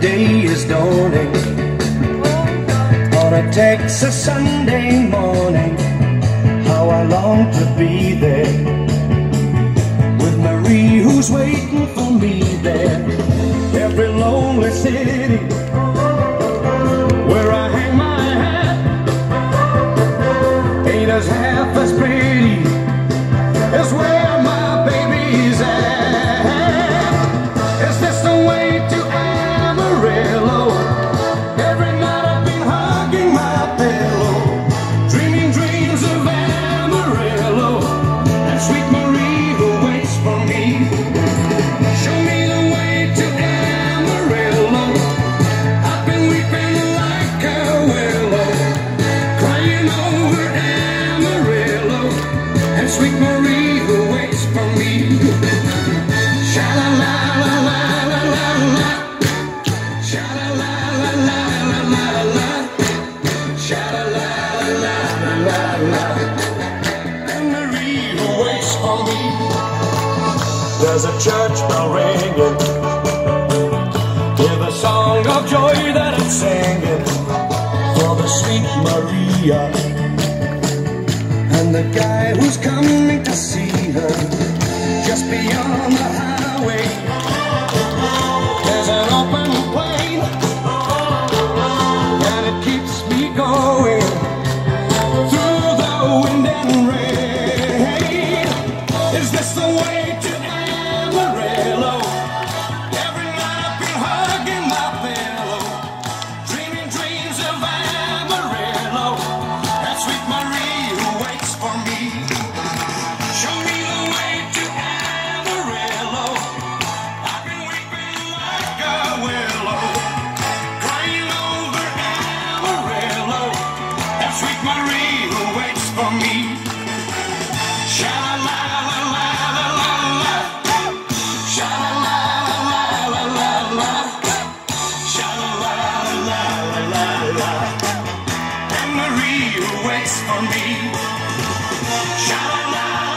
day is dawning. On a Texas Sunday morning How I long to be there. With Marie who's waiting for me there. Every lonely city sweet Marie who waits for me. Sha la la la la la la la Sha la la la la la la la Sha la la la la la la And Marie who waits for me There's a church bell ringing. Hear the song of joy that it's singing For the sweet Maria the guy who's coming to see her. Just beyond the highway. There's an open plain. And it keeps me going Through the wind and rain. Is this the who awaits for me. Shout out!